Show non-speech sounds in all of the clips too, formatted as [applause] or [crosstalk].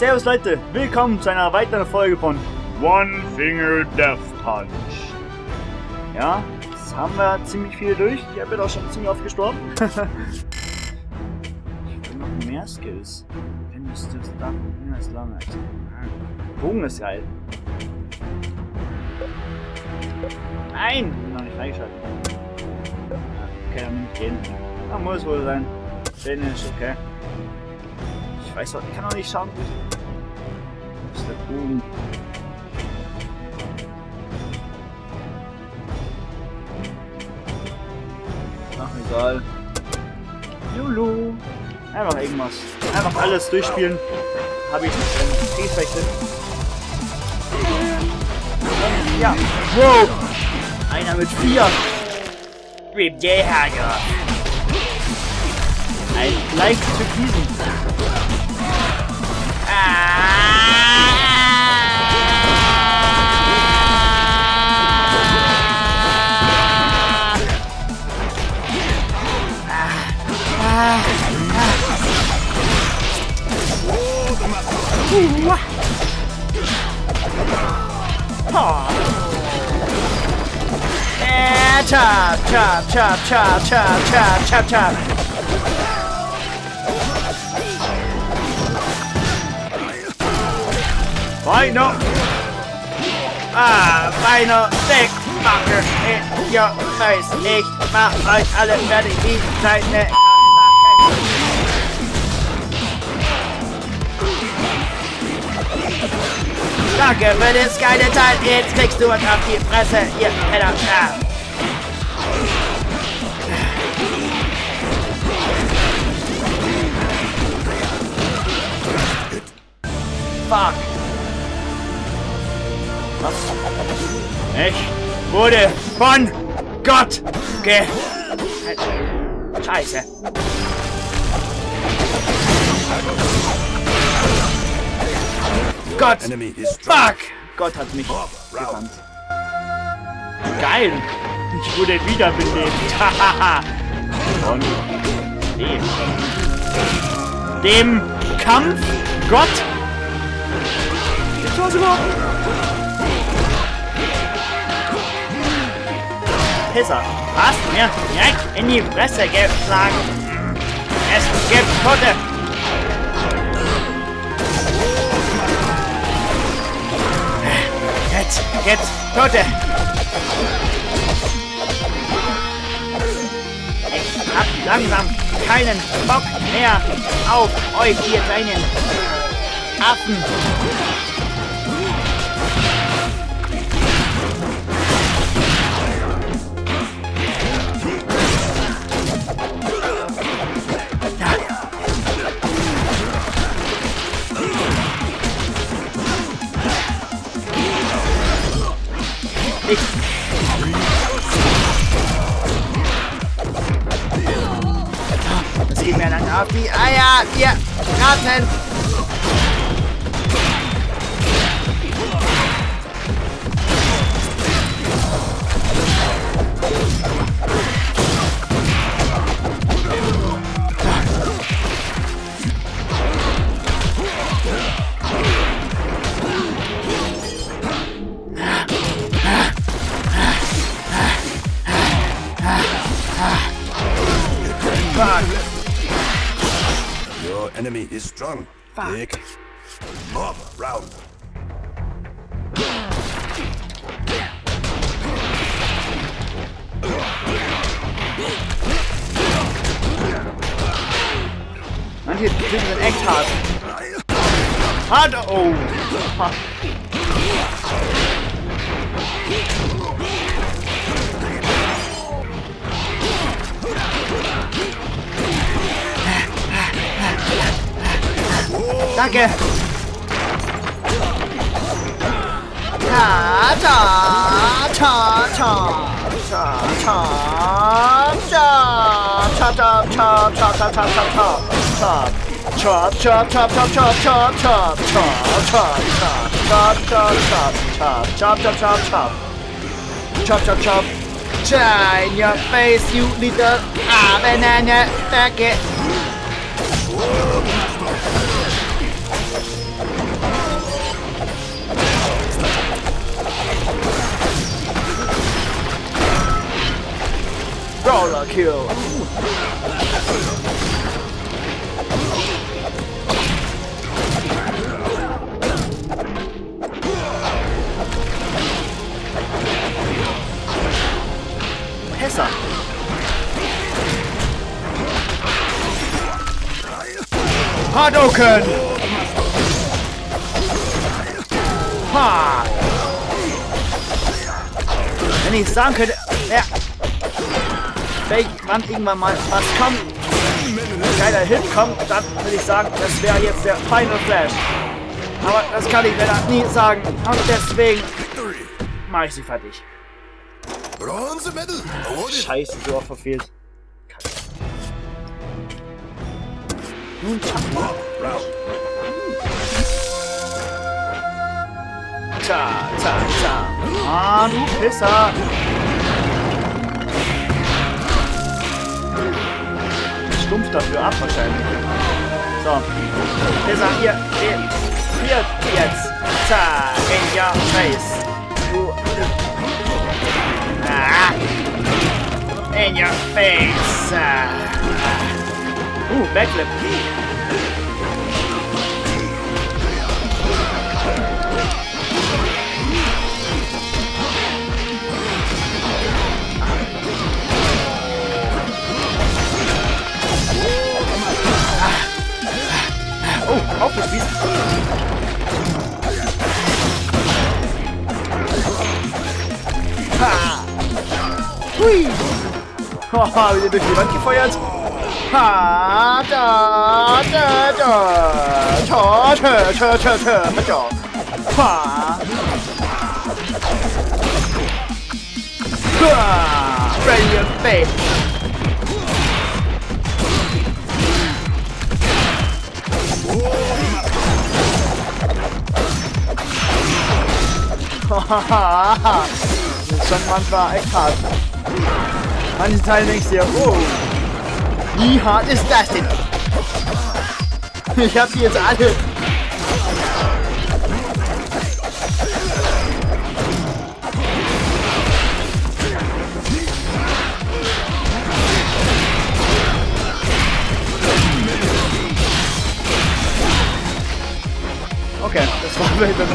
Servus Leute, willkommen zu einer weiteren Folge von One Finger Death Punch. Ja, jetzt haben wir ziemlich viel durch. Ich bin auch schon ziemlich oft gestorben. [laughs] ich will noch mehr Skills. Findest du das da? Das lange. Bogen ist geil. Nein! Noch nicht freigeschaltet. Okay, dann nicht gehen. Da muss wohl sein. Finish, okay. Ich weiß doch, ich kann auch nicht schauen. Das ist der Bogen. Ach, egal. Lulu. Einfach irgendwas. Einfach alles durchspielen. Habe ich nicht verrechnet. Ja. Wow. Einer mit vier. Rip der Hager. Ein leicht türkisen. Chop, chop, chop, chop, chop, chop, chop, chop. Final. Ah, final Stickmarker in your face. Ich mach euch alle fertig wie seine Danke für das geile Teil. Jetzt kriegst du was auf die Fresse, ihr Penner. Ja. Fuck. Was? Ich wurde von Gott ge... Scheiße. Gott! Fuck! Gott hat mich gewandt. Geil! Ich wurde wiederbelebt. Hahaha! Von dem. Dem Kampf Gott? Gibt's was überhaupt? Pisser. Hast mir direkt in die Fresse geschlagen. Es gibt Tote. Jetzt, jetzt, Tote. Ich hab langsam keinen Bock mehr auf euch, ihr kleinen Affen. Not yet. Not 10. enemy is strong. Fuck. Dick. Mob round. And he's doing an egg hard. Hard! Oh! Danke! Ta ta ta ta ta ta ta ta ta ta ta ta ta ta ta ta Chop chop chop chop chop chop chop chop chop chop chop chop chop chop chop chop chop chop chop chop Chai in your face you little ah banana packet Mega kill. Ha! And he sagen it. Yeah. Fake kann irgendwann mal was kommt. kommen. Geiler Hit kommt, dann würde ich sagen, das wäre jetzt der Final Flash. Aber das kann ich leider nie sagen. Und deswegen mache ich sie fertig. Scheiße, du auch verfehlt. Nun, Tja, tja, tja. Ah, du Pisser. stumpf dafür ab wahrscheinlich. So. Dieser hier, den, hier, jetzt. Zack, in your face. Ah. In your face. Ah. Uh, Backflip. 哦，好快！哈，喂，我这都几把起飞了，哈，咋咋咋，扯扯扯扯扯，拍照，啪，哈，飞呀飞！Das ist schon manchmal echt hart. Manche Teile denkst du dir, oh, wie hart ist das denn? Ich hab die jetzt alle. Okay, das war [laughs] vielleicht dann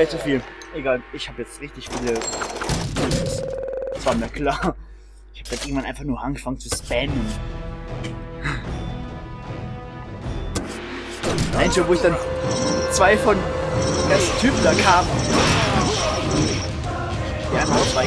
vielleicht zu viel. Egal, ich habe jetzt richtig viele. Das war mir klar. Ich habe jetzt irgendwann einfach nur angefangen zu spammen. Ein Job, wo ich dann zwei von ersten Typen da kam. Ja, noch zwei.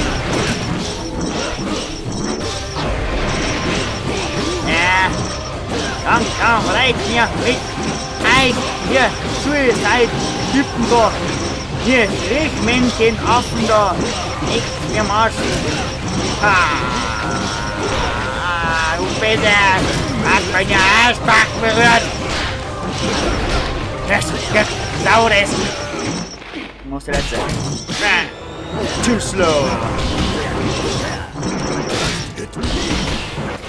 Gang, gang, reit hier, reit. Hier, seid, Typen da. Hier, Männchen, Affen da. Echt, wir marschen. Ah, du bitte. Hat meine Arschbach berührt. Das ist saures. Muss. Too slow.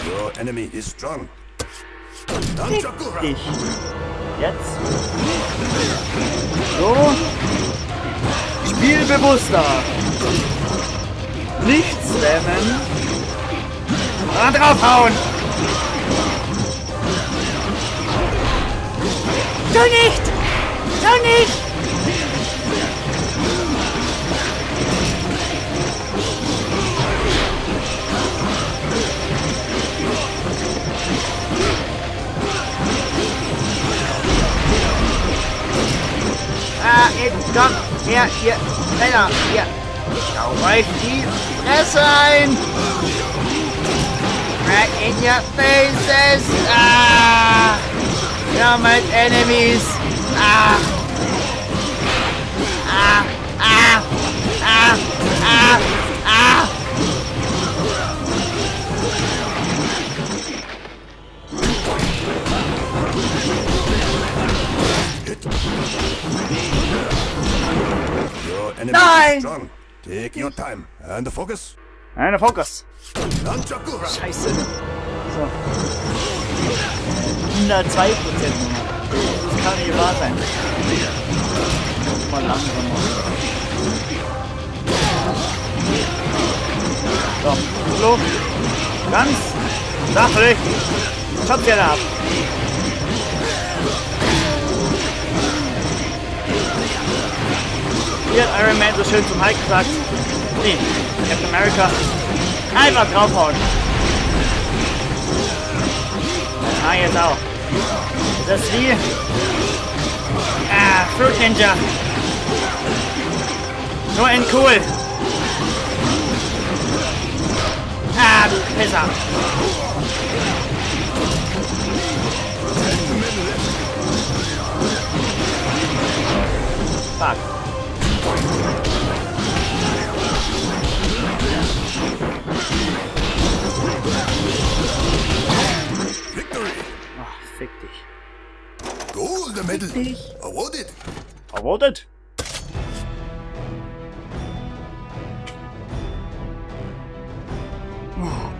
Your enemy is strong. Fick dich. Jetzt. So. Spielbewusster. Nicht slammen. Ah, draufhauen. Du nicht! Du nicht! Komm, her, hier, Männer, hier. Schau euch die Fresse ein. Right in your faces. Ah. You're my enemies. Ah. Ah. Ah. Ah. Ah. Your time and focus. Eine Fokus. Nunchaku round. Scheiße. So. 102 Prozent. Das kann nicht wahr sein. Mal langsamer. So, Flo. Ganz sachlich. Schaut gerne ab. Hier hat Iron Man so schön zum Hulk gesagt. Nee, Captain America. Einfach draufhauen. Ah, jetzt auch. Das ist wie... Ah, Fruit Ninja. Nur in cool. Ah, du Pisser. Fuck. Medal. Awarded. Awarded.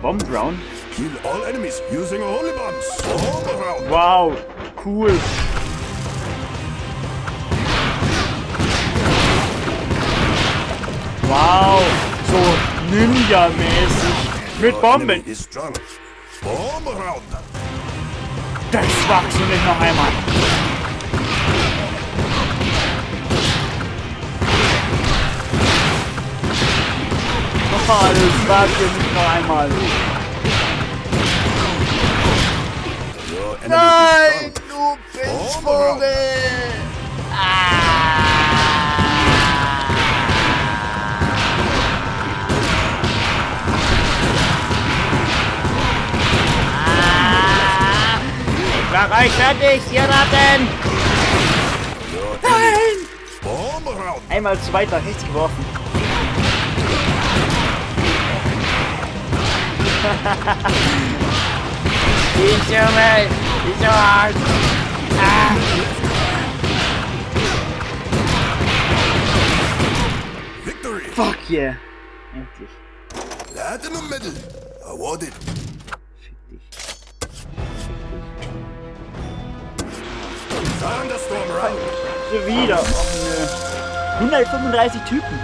Bomb round. Kill all enemies using holy bombs. Wow, cool. Wow, so Ninja-mäßig. Mit Bomben. Das du nicht noch einmal. Das wagst du nicht noch einmal. Strong. du Pilzvogel! Ich mach euch fertig, ihr Ratten! Nein! Einmal zu weit nach rechts geworfen. Ich Junge! Ich so hart! Ah. Victory. Fuck yeah! Endlich. Platinum medal. Awarded. Fick dich. Thunderstorm round. Schon wieder. Och, nö. 135 Typen.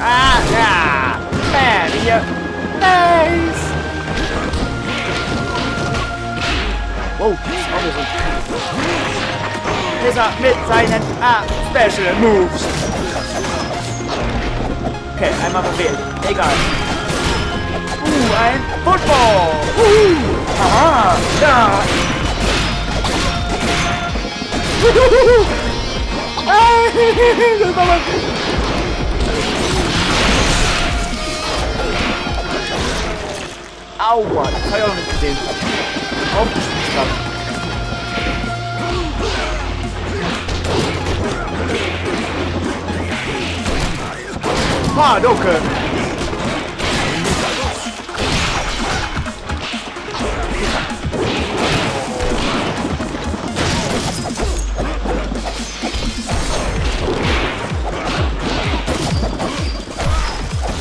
Ah, ja. Bam, hier. Nice. Wow, das auch so. Pisser mit seinen ah, Special Moves. Okay, einmal verfehlt. Egal. Uh, ein Football. Uh, aha, ja. das war mal Aua, das hab ich auch noch nicht gesehen. Aufgespießt grad. Hadouken!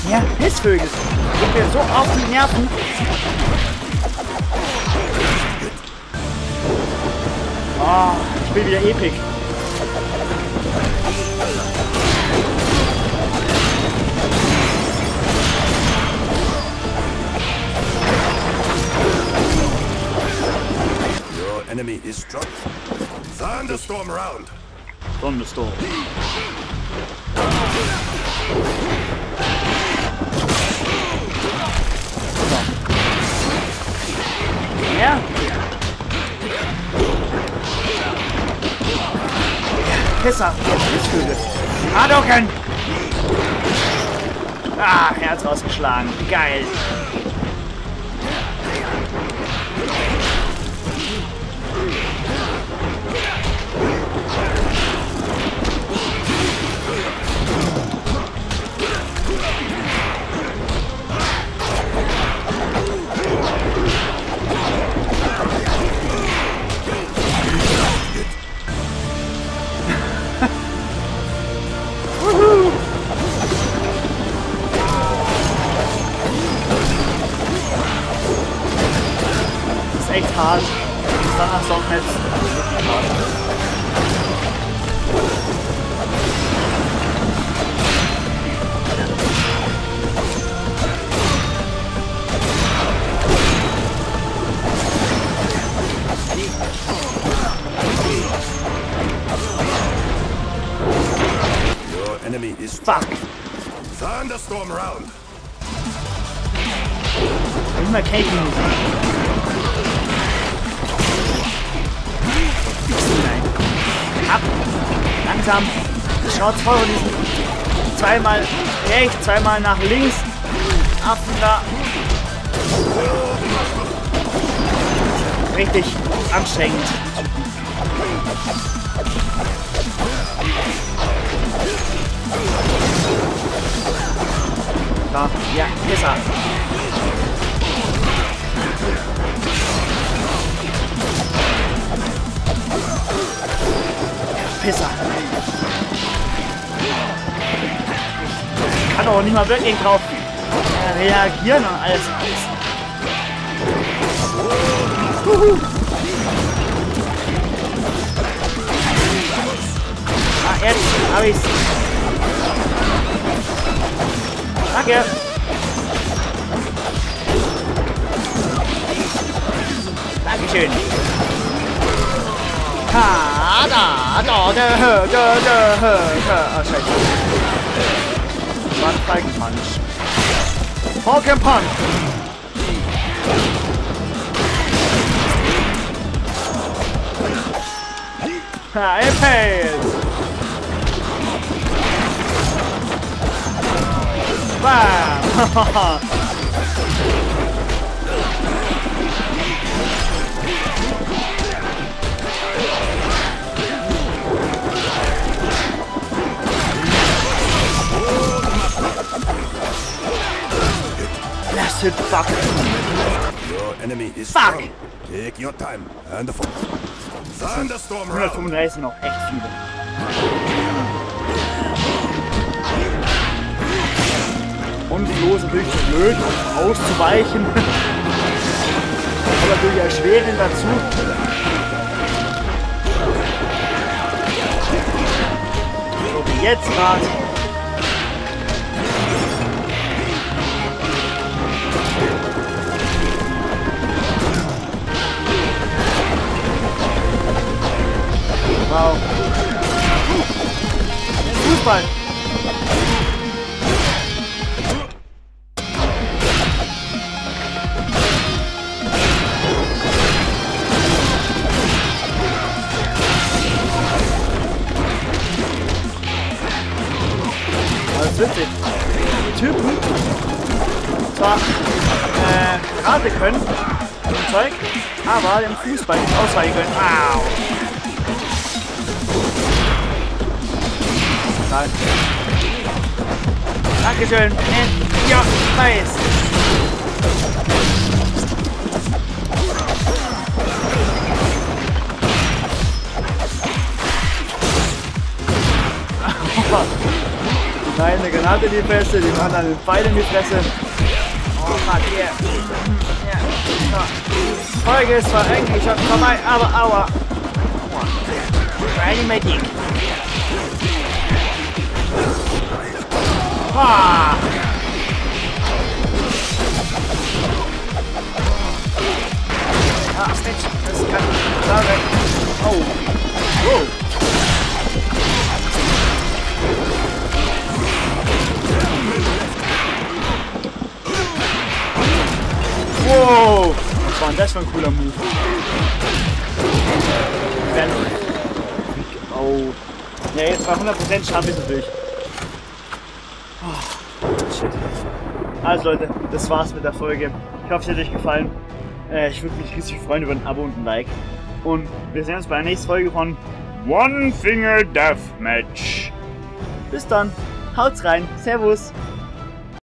Ja, Pissvögel. So auf die Nerven. Oh, ich bin wieder epic. Your enemy is strong. Thunderstorm round. Thunderstorm. Ja. Pisser. Pissvögel. Hadouken! Ah, Herz rausgeschlagen. Geil. Fuck. thunderstorm round. Nicht mal Cake-Musik. Nein. Ab. Langsam. Schaut vor von diesen zweimal rechts, zweimal nach links. Affen da. Richtig anstrengend. Da, ja, ist er. Pisser. Kann auch nicht mal wirklich drauf reagieren und alles. Huhu. Ah, jetzt hab ich's. Danke. Dankeschön. Ha, da, da, da, da, da, da, da. Scheiße. War ein Falcon Punch. Falcon Punch. Ha, Impale. Bam. Blasted fuck. Your enemy is Fuck. strong. Take your time and focus. Thunderstorm round. 135 sind noch echt viele. Und Flo [laughs] ist natürlich blöd, auszuweichen. Aber durch Erschweren dazu. So jetzt gerade. Wow. Fußball. Karate können, so Zeug, aber dem Fußball nicht ausweichen können. Au! Nein. Dankeschön. And your face. Nein, eine Granate in die Fresse, dem anderen Pfeil in die Fresse. Oh, fuck, yeah. Ja, so. Folge ist zwar eigentlich schon vorbei, aber aua. Reanimating. Ah. Ah, Mensch, das kann da bei 100% schaffe ich es natürlich. Shit. Also Leute, das war's mit der Folge. Ich hoffe, es hat euch gefallen. Äh, ich würde mich riesig freuen über ein Abo und ein Like. Und wir sehen uns bei der nächsten Folge von One Finger Deathmatch. Bis dann. Haut's rein. Servus.